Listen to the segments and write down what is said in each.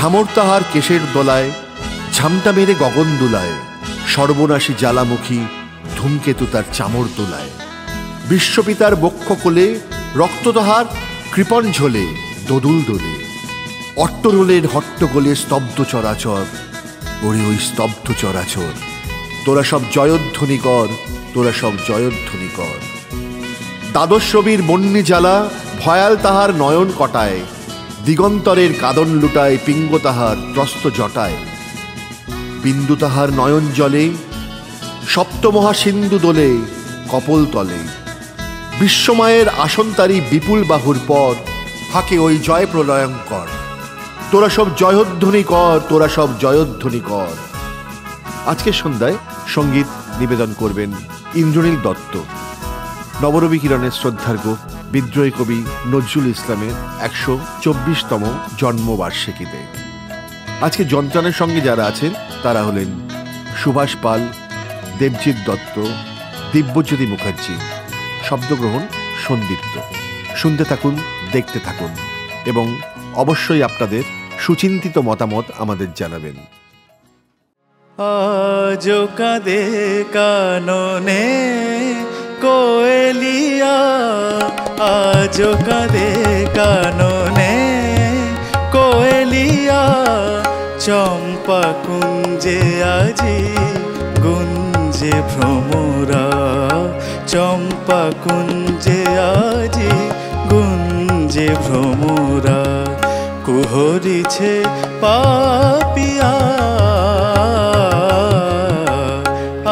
ঝামর তাহার কেশের দোলায় ঝামটা মেরে গগন দুলায়, সর্বনাশী জ্বালামুখী ধূমকেতু তার চামর তোলায়। বিশ্বপিতার বক্ষ কোলে রক্ত তাহার কৃপণ ঝোলে, দোদুল দোলে। অট্টরোলের হট্টগোলে স্তব্ধ চরাচর, ওরে ওই স্তব্ধ চরাচর। তোরা সব জয়ধ্বনি কর তোরা সব জয়ধ্বনি কর দ্বাদশ রবির বন্যি জ্বালা, ভয়াল তাহার নয়ন কটায় দিগন্তরের কাদন লুটায় পিঙ্গ তাহার ত্রস্ত জটায়। বিন্দু তাহার নয়ন জলে সপ্তমহা সিন্ধু দোলে, কপল তলে। বিশ্বমায়ের আসন তারি বিপুল বাহুর পর, হাকে ওই জয় প্রলয়ঙ্কর তোরা সব জয়ধ্বনি কর, তোরা সব জয়ধ্বনি কর। আজকের সন্ধ্যায় সংগীত নিবেদন করবেন ইন্দ্রনীল দত্ত। নবরবি কিরণের শ্রদ্ধার্ঘ বিদ্রোহী কবি নজরুল ইসলামের একশো চব্বিশতম জন্মবার্ষিকীতে। আজকে যন্ত্রণের সঙ্গে যারা আছেন, তারা হলেন সুভাষ পাল, দেবজিৎ দত্ত, দিব্যজ্যোতি মুখার্জি। শব্দগ্রহণ সন্দীপ্ত। শুনতে থাকুন, দেখতে থাকুন এবং অবশ্যই আপনাদের সুচিন্তিত মতামত আমাদের জানাবেন। আজ কাননে কোয়েলিয়া আজ কাঁদে কাননে কোয়েলিয়া চম্পা কুঞ্জে আজি গুঞ্জে ভ্রমরা চম্পা কুঞ্জে আজি গুঞ্জে ভ্রমরা কুহরিছে পাপিয়া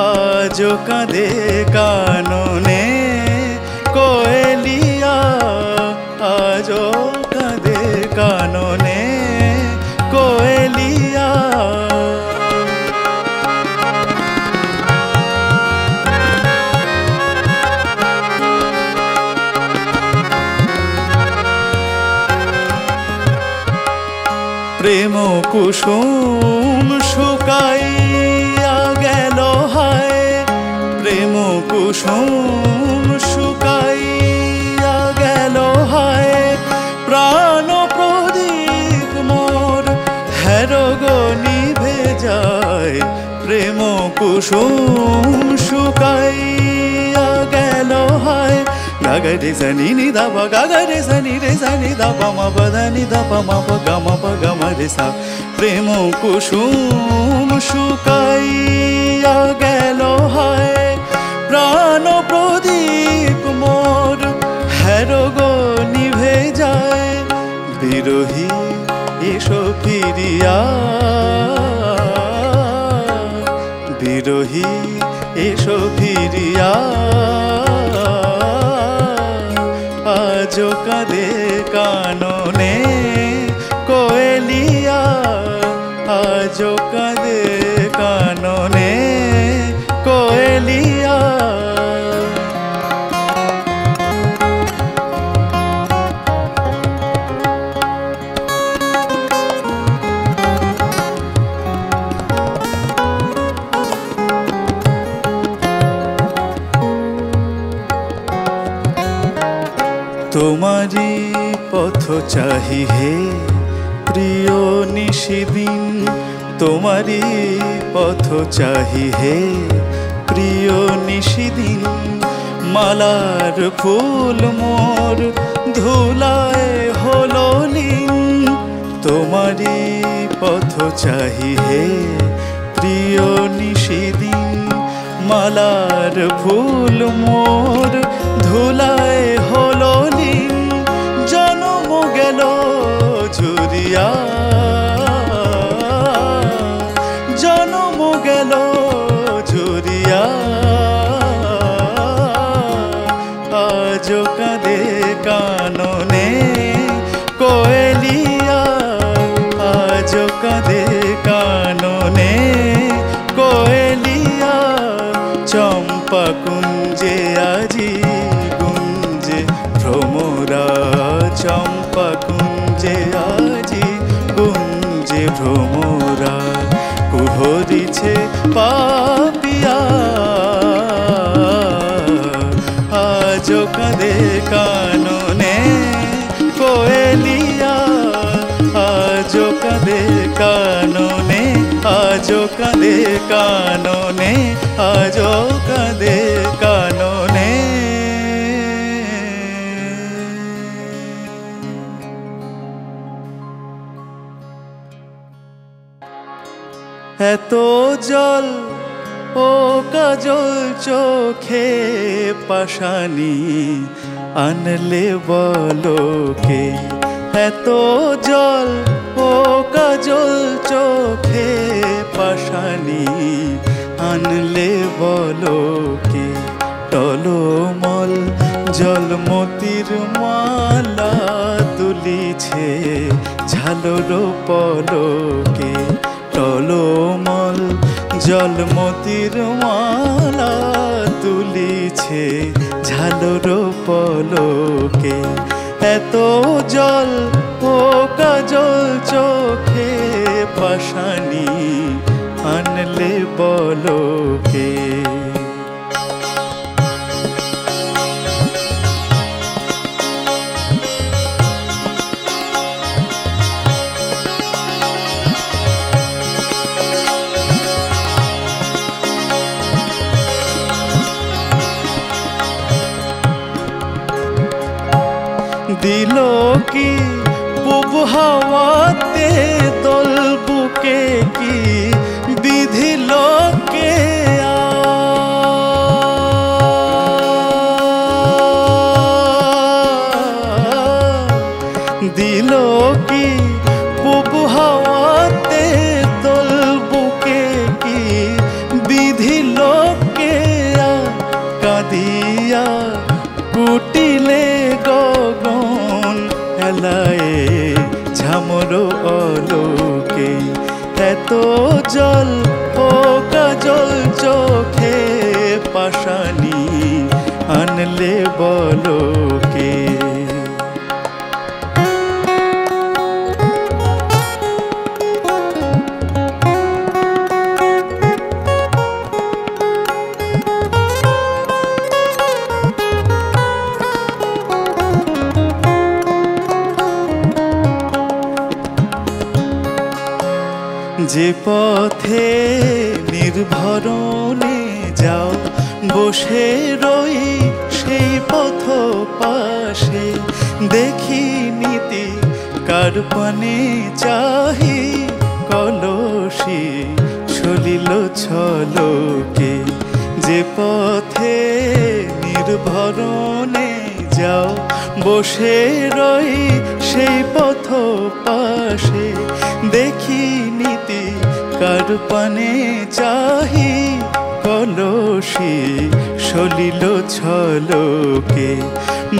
আজ কাঁদে কাননে প্রেম কুসুম শুকাইয়া গেল হায়। প্রেম কুসুম শুকাইয়া গেল হায়। প্রাণ প্রদীপ মোর হেরগো নিভে যায় প্রেম কুসুম గగరి సని ని ద ప గగరి సని రే సని ద ప మ ప ద ని ద ప మ ప గ మ ప గ మ রে সা প্রেম কুসুম শুকাইয়া গেল হায় প্রাণ প্রদীপ মোর হেরগো নিভে যায় বিরোহী এসো ফিরিয়া বিরোহী এসো ফিরিয়া আজ কাঁদে কাননে কোয়েলিয়া আজ কাঁদে কাননে তোমারি পথ চাহি হে। প্রিয় নিশিদিন তোমারি পথ চাহি হে। প্রিয় নিশিদিন, মালার ফুল মোর ধুলায় হলো লীন। তোমারি পথ চাহি হে। প্রিয় নিশিদিন, মালার ফুল মোর ধুলায় গেল ঝুরিয়া জনম গেল ঝুরিয়া আজ কাঁদে কাননে কোয়েলিয়া। আজ কাঁদে কাননে কোয়েলিয়া। চম্পা কুঞ্জে আজি গুঞ্জে ভ্রমরা চম্পা। ভ্রমরা কুহরিছে পাপিয়া। আজ কাদে কাননে কোয়েলিয়া। আজ কাদে কাননে আজ কাদে কাননে আজ কাঁদে এত জল, ও কাজল চোখে পাশানি আনলে বলো কে? এত জল, ও কাজল চোখে পাশানি আনলে বলো কে? টলমল জলমতির মালা তুলিছে, ঝালর পলকে। টলমল জলমতির মালা তুলিছে ঝালর পলকে। এত জল ও কাজল চোখে পাশানি আনলে বলকে। দিল কি পুব হাওয়াতে দল বুকে কি এত জল ও কাজল চোখে পাশানি আনলে বলকে যে পথে নির্ভরণে যাও, বসে রই সেই পথ পাশে। দেখি নীতি, কার পানে চাহি কলসি চলিল ছলকে। যে পথে নির্ভরণে যাও, বসে রই সেই পথ পাশে। দেখি নীতি কার পানে চাহি কলসি সলিল ছলকে।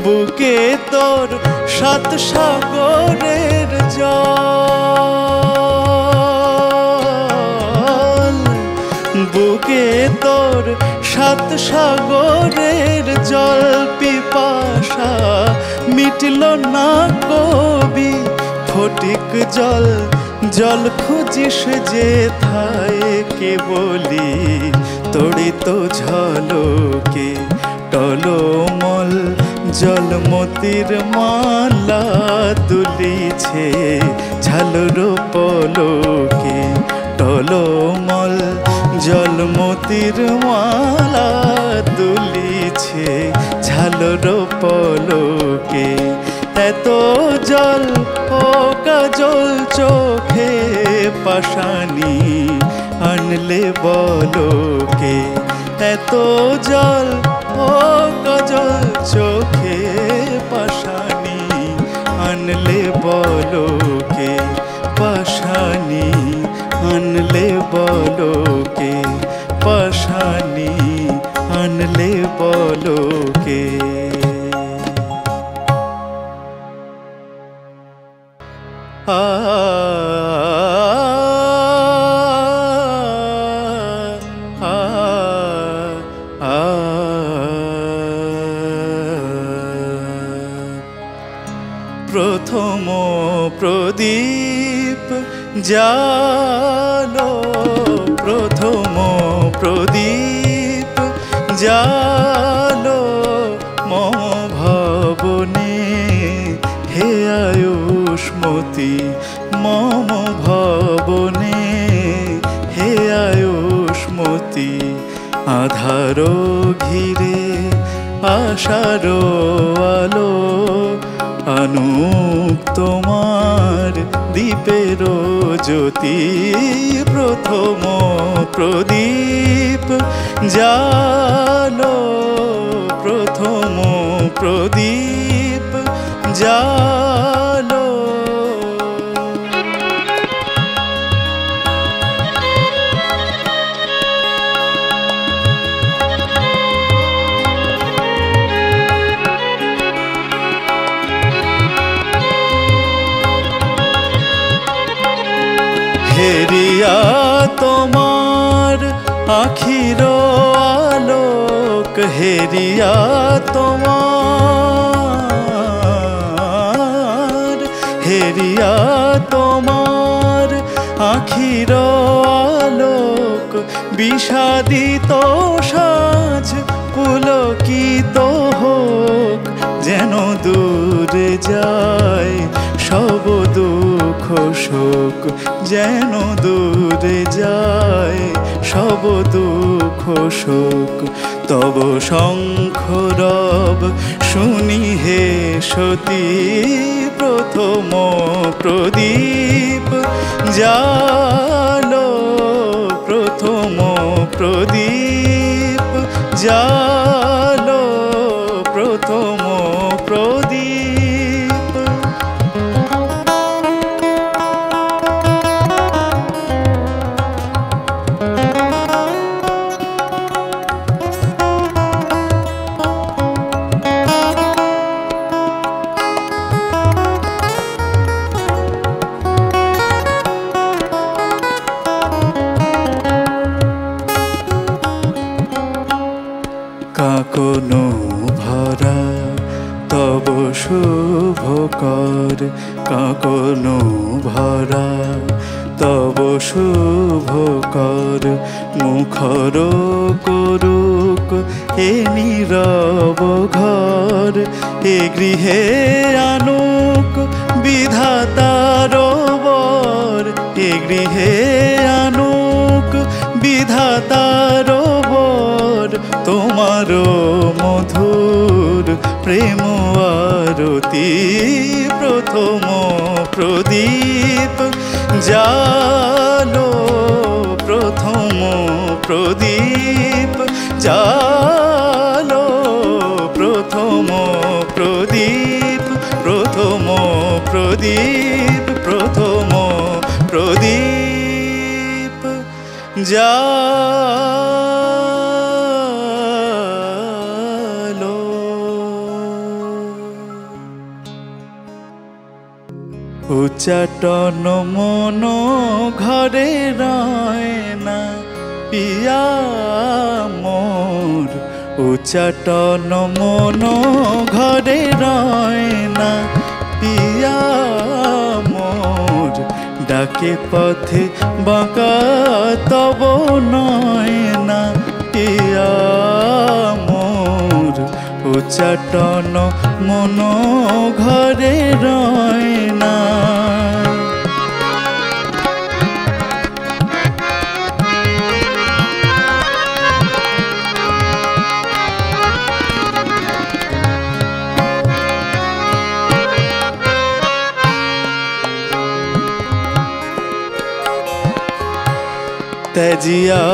বুকে তোর সাত সাগরের জল। বুকে তোর সাত সাগরের জল। পিপাসা মিটল না কবি, ফটিক জল। জল খুঁজিস যে থায় কে বলি তড়িত ঝলকে টলমল জলমতির মালা তুলিছে ঝালর পলকে টলমল জলমতির মালা তুলিছে ঝালর পলকে এত জল, ও কাজল চোখে পাশানি আনলে বলকে এত জল, ও কাজল চোখে পাশানি আনলে বলকে তোমার দীপের জ্যোতি প্রথম প্রদীপ জালো প্রথম প্রদীপ জালো আখির আলোক হেরিয়া তোমার হেরিয়া তোমার আখির আলোক বিষাদিত সাজ পুলকিত হোক, যেন দূরে যায় সব দুঃখ শোক যেন দূরে যায় সব দুঃখ শোক। তব শঙ্খ রব, শুনি হে সতী, প্রথম প্রদীপ। জালো প্রথম প্রদীপ, জালো কাকনো ভরা, তব শুভ কর। মুখর করুক এ নীরব ঘর এ গৃহে আনুক বিধাতার বর এ গৃহে আনুক বিধাতার বর তোমার মধুর প্রেম আরতি। প্রথম প্রদীপ জালো প্রথম প্রদীপ জালো প্রথম প্রদীপ প্রথম প্রদীপ প্রথম প্রদীপ জালো উচ্চাটন মন ঘরে রয় না। পিয়া মোর উচ্চাটন মন ঘরে রয় না। পিয়া মোর ডাকে পথে বাঁকা তব নয় না। পিয়া মোর উচ্চাটন মন ঘরে রয় না। তেজিয়া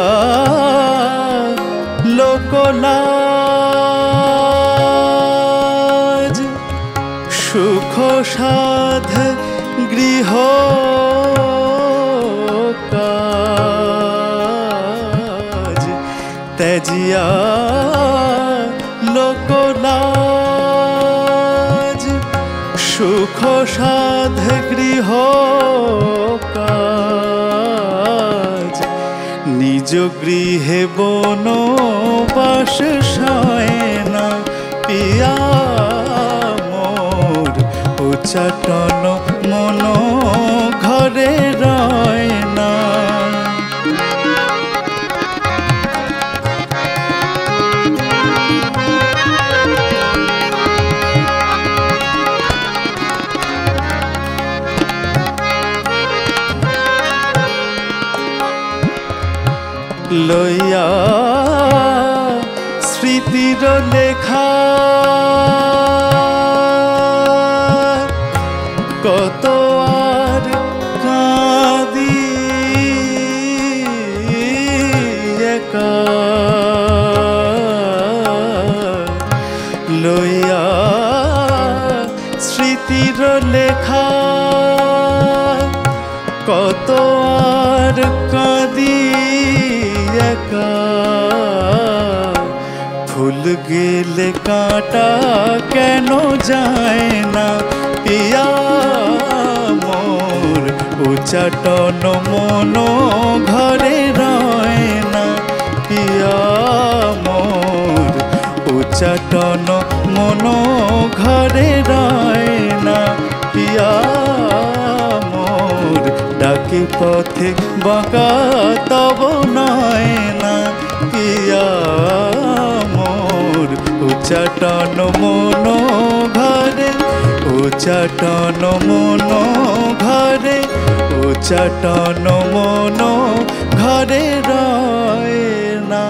গৃহে বন বাস পিয়া মোর উচ্চাটন লইয়া স্মৃতির লেখা যায় না। পিয়া মোর উচাটন মন ঘরে রয় না। পিয়া মোর উচাটন মন ঘরে রয় না। পিয়া মোর ডাকে পথে বাঁকা তব নয় না। পিয়া মোর উচাটন মন উচাটন মন ঘরে উচাটন মন ঘরে রয় না।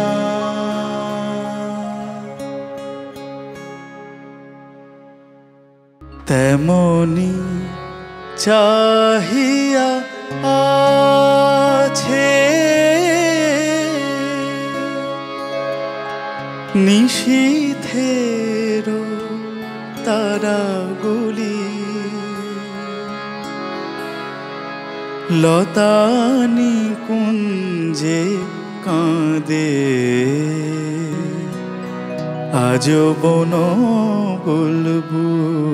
তেমনি চাহিয়া লতানি কুঞ্জে কাঁদে। আজ বন বুলবুলি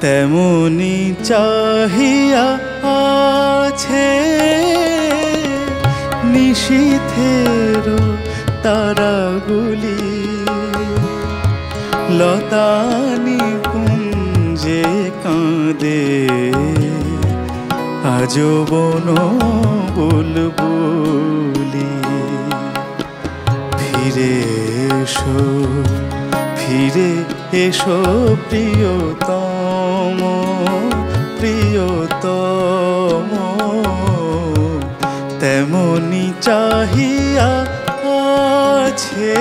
তেমনি চাহিয়া আছে নিশীথের তারাগুলি। লতানি কাঁদে। আজ বন বুলবুলি। ফিরে এসো ফিরে এসো প্রিয়তম প্রিয়তম। তেমনি চাহিয়া আছে।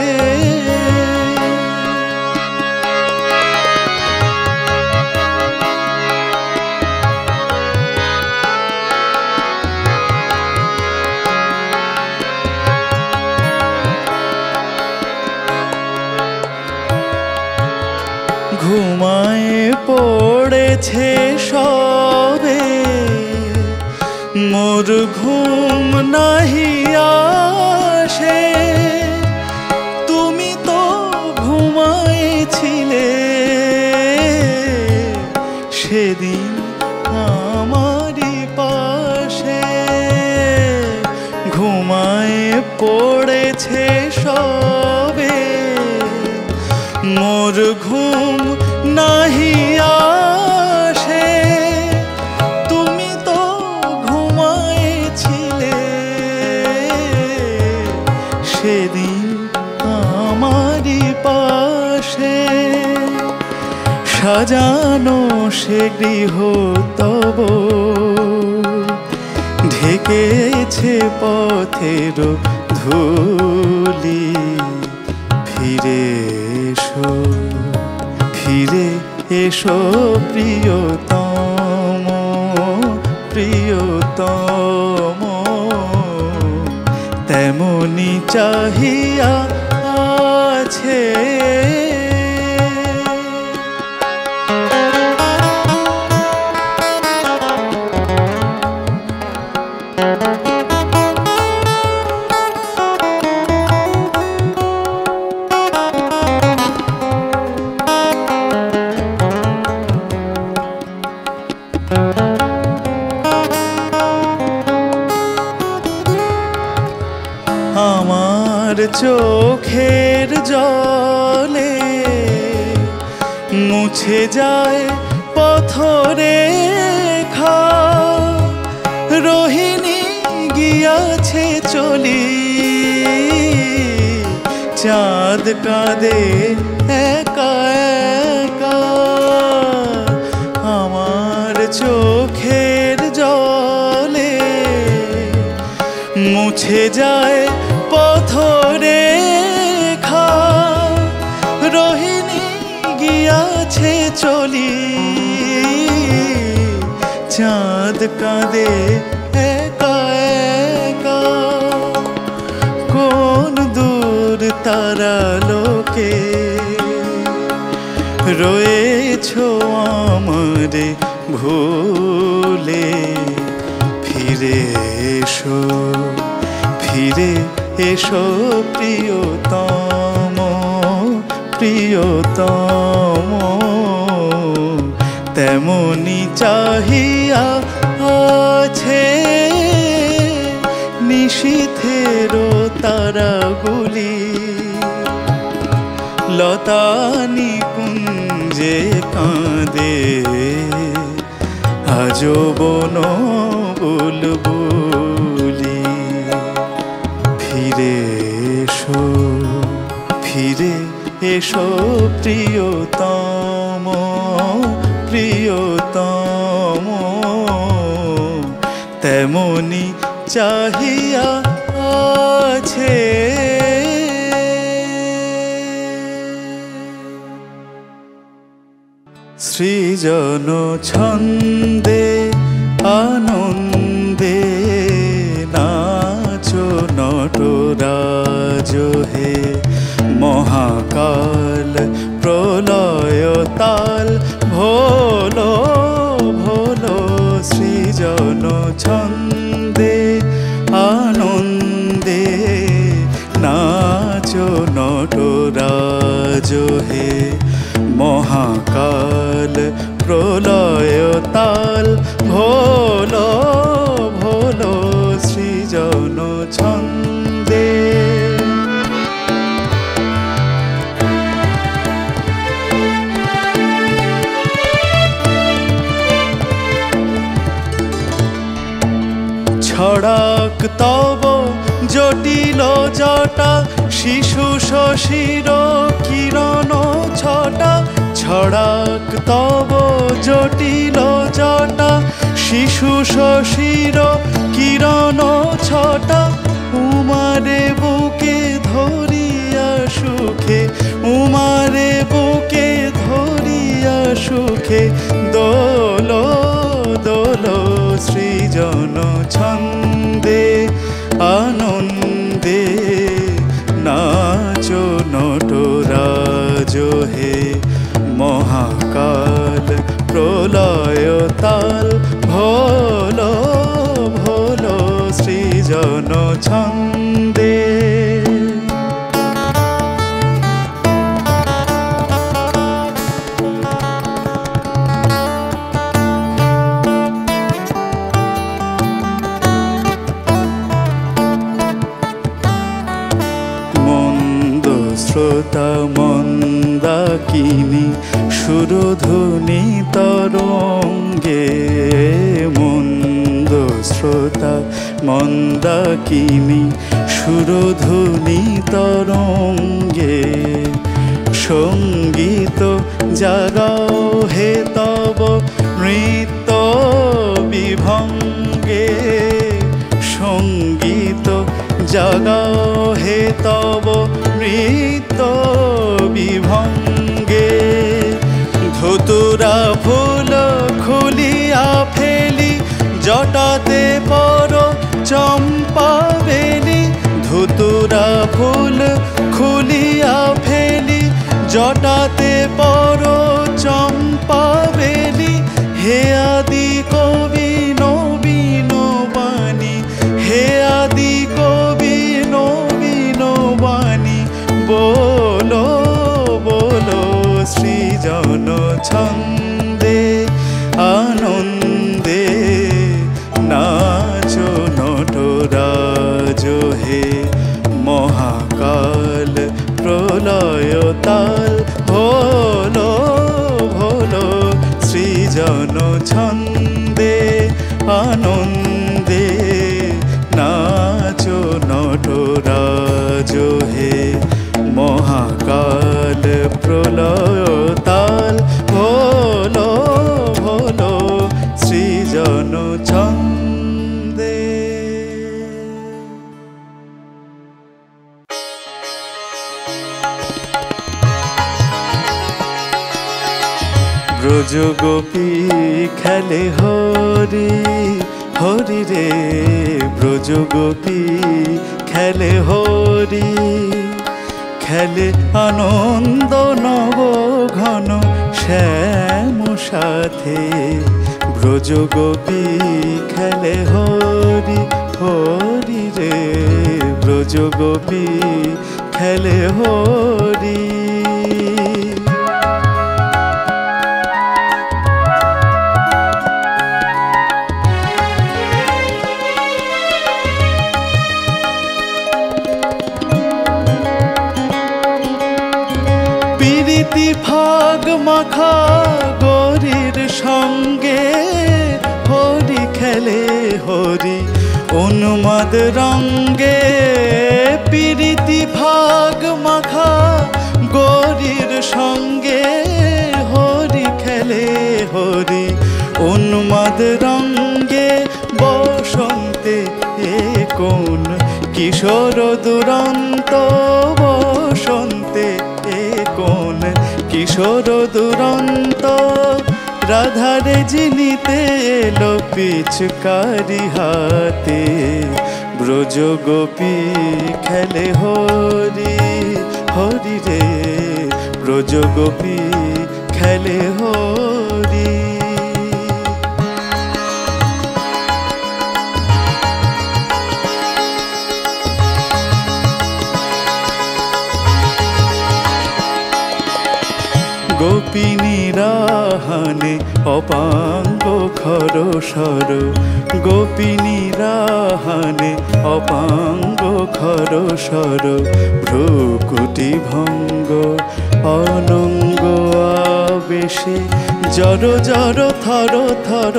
मोर घूमना ही সেদিন আমারই পাশে সাজানো সে গৃহ তব ঢেকেছে পথের ধুলি। ফিরে এসো ফিরে এসো প্রিয়তম প্রিয়তম। তেমনি চাহিয়া আছে। চোখের জলে মুছে যায় পথরেখা রোহিণী গিয়াছে চলি। চাঁদ কাঁদে একা একা। আমার চোখের জলে মুছে যায় চাঁদ কাঁদে একা একা। কোন দূর তারা লোকে? রয়েছ আমারে ভুলে। ফিরে এসো ফিরে এসো প্রিয়তম প্রিয়তম। তেমনি চাহিয়া নিশীথের তারাগুলি। লতানি কুঞ্জে কাঁদে। আজো বন বুলবুলি। ফিরে এসো ফিরে এসো প্রিয়তম প্রিয়তম। তেমনি চাহিয়া আছে। সৃজন ছন্দে আনন্দে জটিল জটা, শিশু শশীর কিরণ ছটা, ছড়াক তব জটিল জটা, শিশু শশীর কিরণ ছটা উমারে বুকে ধরিয়া সুখে উমারে বুকে ধরিয়া সুখে, দোল দোল, সৃজন ছন্দে আনন্দে। নাচো নটরাজ হে। মহাকাল প্রলয় তাল ভোলো ভোলো সৃজন ছন্দে মন্দাকিনী সুরধুনি তরঙ্গে। সংগীত জাগাও হে তব নৃত্য বিভঙ্গে। সংগীত জাগাও হে তব নৃত্য বিভঙ্গে। ধুতুরা ফুল খুলিয়া ফেলি, জটাতে পর বেলি ধুতুরা ফুল খুলিয়া ফেলি জটাতে পর ব্রজ গোপী খেলে হরি হরি রে। ব্রজ গোপী খেলে হরি, খেলে আনন্দ নব ঘন শ্যাম সাথে। ব্রজ গোপী খেলে হরি হরি রে। ব্রজ গোপী খেলে হরি। মাখা গরির সঙ্গে হরি খেলে হরি। উন্মাদ রঙ্গে প্রীতি ফাগ মাখা গরির সঙ্গে হরি খেলে হরি। উন্মাদ রঙ্গে বসন্তে এ কোন কিশোর দুরন্ত বসন্তে কিশোর দুরন্ত, রাধারে জিনিতে এলো পিচকারি হাতে। ব্রজ গোপী খেলে হরি হরি রে। ব্রজ গোপী খেলে হরি। অপাঙ্গ খর সর গোপিনীরাহানে অপাঙ্গ খর সর, ভ্রুকুটি ভঙ্গ অনঙ্গ আবেশে। জর জর থর থর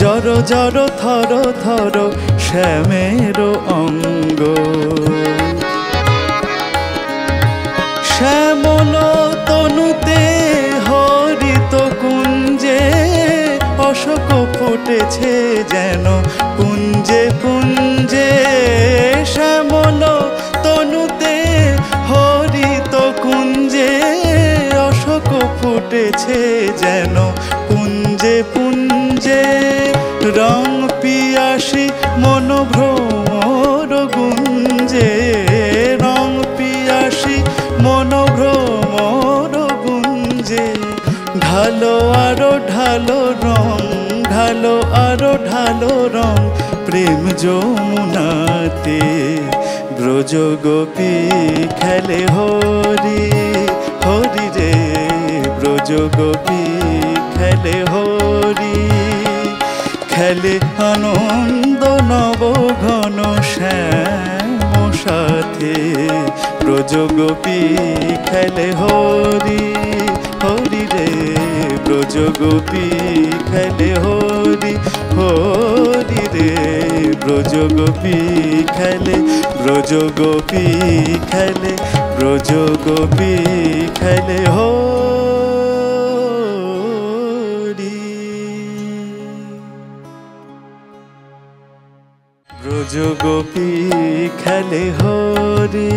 জর জর থর থর, শ্যামের অঙ্গ। শ্যামল তনুতে অশোক ফুটেছে যেন কুঞ্জে কুঞ্জে শ্যামল তনুতে হরিত কুঞ্জে অশোক ফুটেছে যেন পুঞ্জে পুঞ্জে রং পিয়াসী মনোভ্রমর গুঞ্জে ঢালো আরও ঢালো রং, ঢালো আরও ঢালো রং, প্রেম যমুনাতে ব্রজ গোপী খেলে হরি হরি রে, ব্রজ গোপী খেলে হরি। খেলে আনন্দ নব ঘন শ্যাম সাথে, ব্রজ গোপী খেলে হরি হরি রে ব্রজ গোপী খেলে হরি হরি রে। ব্রজ গোপী খেলে ব্রজ গোপী খেলে ব্রজ গোপী খেলে হরি ব্রজ গোপী খেলে হরি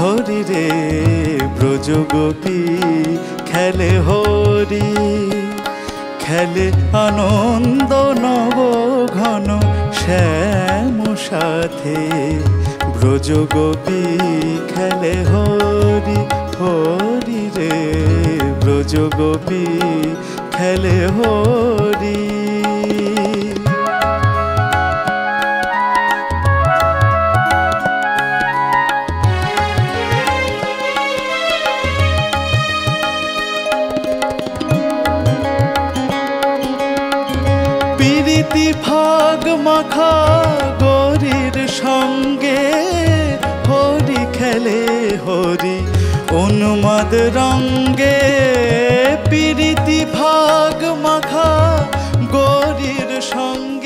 হরি রে ব্রজ গোপী খেলে হরি। খেলে আনন্দ নব ঘন শ্যাম সাথে। ব্রজ গোপী খেলে হরি হরি রে ব্রজ গোপী খেলে হরি। মাখা গরির সঙ্গে হরি খেলে হরি অনুমাদ রঙ্গে প্রীতি ভাগ মাখা গরির সঙ্গে